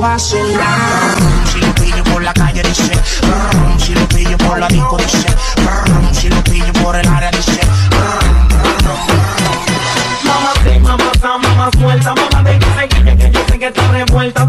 vacilar. Si lo pillo por la calle dice, si lo pillo por la disco dice, si lo pillo por el área dice. Mamá sí, mamá mamá suelta, mamá de que que, que yo sé que está revuelta.